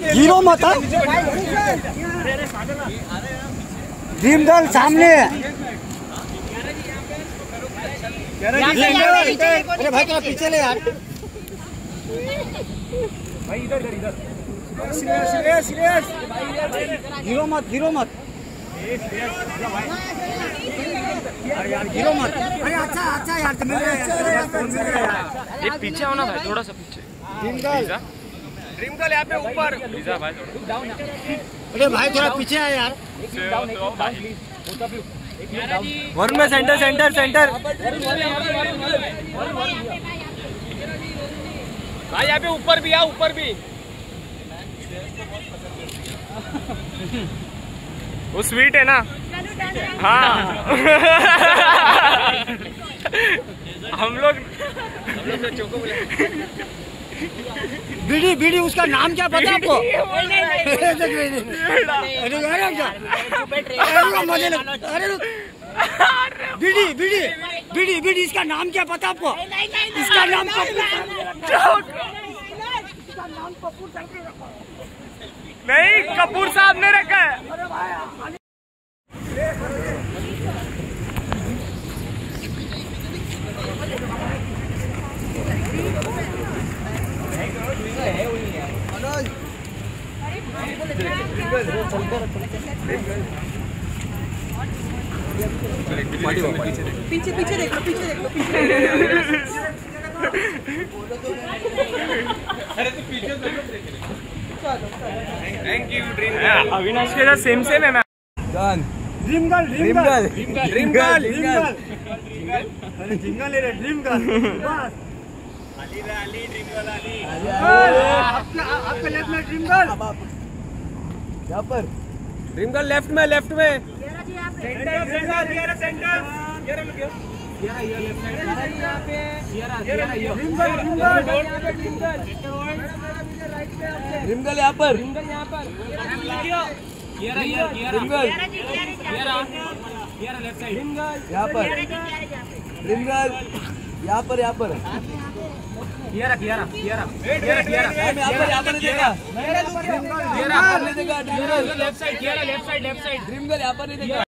Hero मत हाँ? Dream सामने अरे भाई थोड़ा पीछे ले यार। हीरो मत हीरो मत। अरे यार हीरो मत। अरे अच्छा अच्छा यार तो मिल रहा है। एक पीछे आओ ना भाई थोड़ा सा पीछे। गर्ल ड्रीम गर्ल यहाँ पे ऊपर। लीजा भाई थोड़ा अरे भाई थोड़ा पीछे है यार। तो। वरुण में सेंटर सेंटर सेंटर भाई यहाँ पे ऊपर भी आओ ऊपर भी। वो स्वीट है ना? हाँ। हम लोग। बीडी बीडी उसका नाम क्या पता आपको अरे बीडी बीडी बीडी बीडी इसका नाम क्या पता आपको इसका नाम नहीं कपूर साहब ने रखा है पीछे पीछे देख लो पीछे देख लो पीछे थैंक यू ड्रीम अविनाश के साथ सेम सेम है मैं dream girl dream girl dream girl dream girl अरे जिंगल ले ड्रीम गर्ल बस. आपका आपका लेफ़्ट में ड्रीम गर्ल यहाँ पर। ड्रीम गर्ल लेफ़्ट में लेफ़्ट में। Dream girl dream girl dream girl यहाँ पर। ड्रीम गर्ल यहाँ पर। ड्रीम गर्ल यहाँ पर। यहाँ पर कियारा कियारा कियारा मैम, यहाँ पर यहाँ पर नहीं देखा। ड्रीम गर्ल नहीं देखा। Left side left side left side. Dream girl यहाँ पर नहीं देखा।